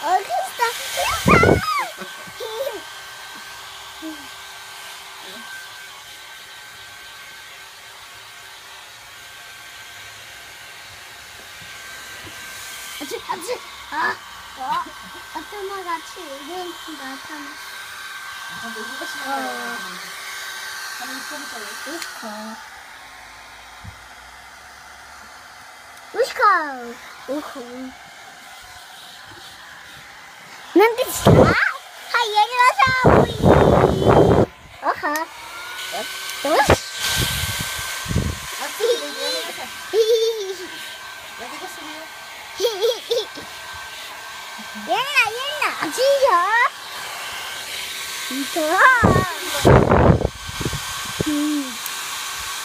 어디있어? 아치, 아치, 아, 어, 어? 아토마 같이 이런 나타나. 아, 뭐 이거 싫어. 아니, 이거 싫어. 우시카. 우시카. 우시카. なんですかはい、やりましょうおはよしやるな、やるな、熱いよ。いぞ。